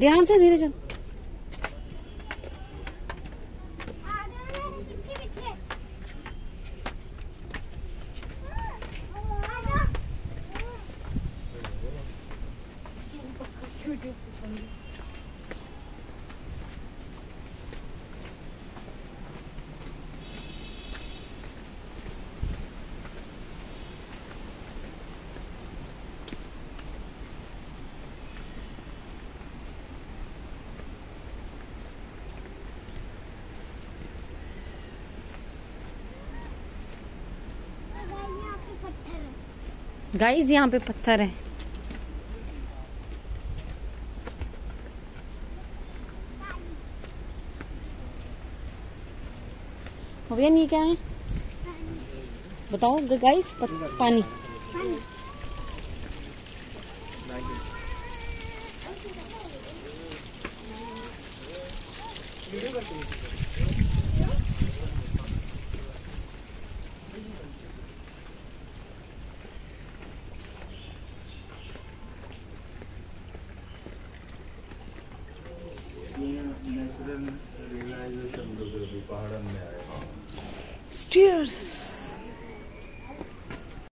ध्यान से धीरे चल गाइस यहाँ पे पत्थर है। भैया ये क्या है? बताओ गाइस पानी। नेचुरल रियलाइजेशन पहाड़न में आएगा स्टीयर्स